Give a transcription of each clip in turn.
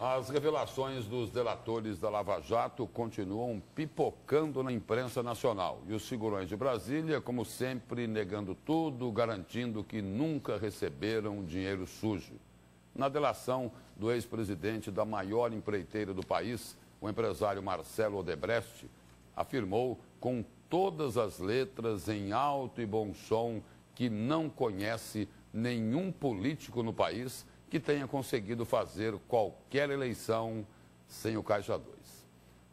As revelações dos delatores da Lava Jato continuam pipocando na imprensa nacional. E os figurões de Brasília, como sempre, negando tudo, garantindo que nunca receberam dinheiro sujo. Na delação do ex-presidente da maior empreiteira do país, o empresário Marcelo Odebrecht, afirmou com todas as letras, em alto e bom som, que não conhece nenhum político no país que tenha conseguido fazer qualquer eleição sem o Caixa 2.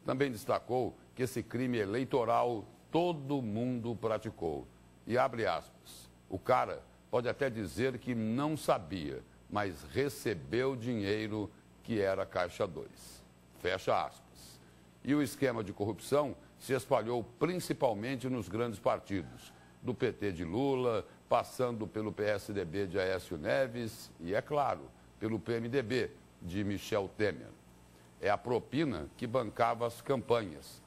Também destacou que esse crime eleitoral todo mundo praticou. E abre aspas. O cara pode até dizer que não sabia, mas recebeu dinheiro que era Caixa 2. Fecha aspas. E o esquema de corrupção se espalhou principalmente nos grandes partidos, do PT de Lula, passando pelo PSDB de Aécio Neves e, é claro, pelo PMDB de Michel Temer. É a propina que bancava as campanhas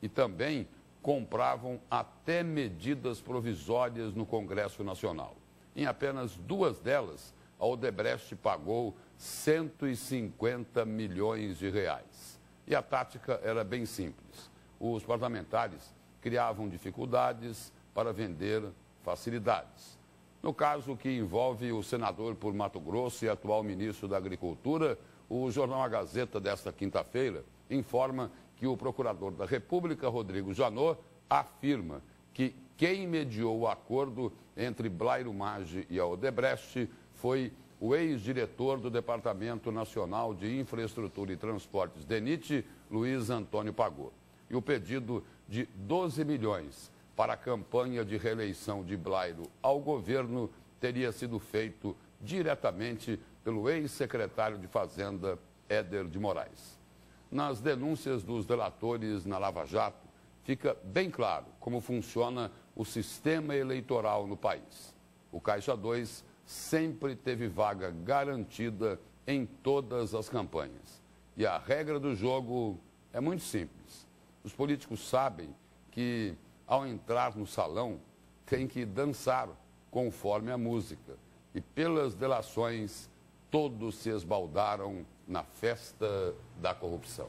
e também compravam até medidas provisórias no Congresso Nacional. Em apenas duas delas, a Odebrecht pagou 150 milhões de reais. E a tática era bem simples. Os parlamentares criavam dificuldades para vender facilidades. No caso que envolve o senador por Mato Grosso e atual ministro da Agricultura, o jornal A Gazeta desta quinta-feira informa que o procurador da República, Rodrigo Janot, afirma que quem mediou o acordo entre Blairo Maggi e a Odebrecht foi o ex-diretor do Departamento Nacional de Infraestrutura e Transportes, DENIT, Luiz Antônio Pagô. E o pedido de 12 milhões para a campanha de reeleição de Blairo ao governo teria sido feito diretamente pelo ex-secretário de Fazenda, Éder de Moraes. Nas denúncias dos delatores na Lava Jato, fica bem claro como funciona o sistema eleitoral no país. O Caixa 2 sempre teve vaga garantida em todas as campanhas. E a regra do jogo é muito simples. Os políticos sabem que ao entrar no salão, tem que dançar conforme a música. E pelas delações, todos se esbaldaram na festa da corrupção.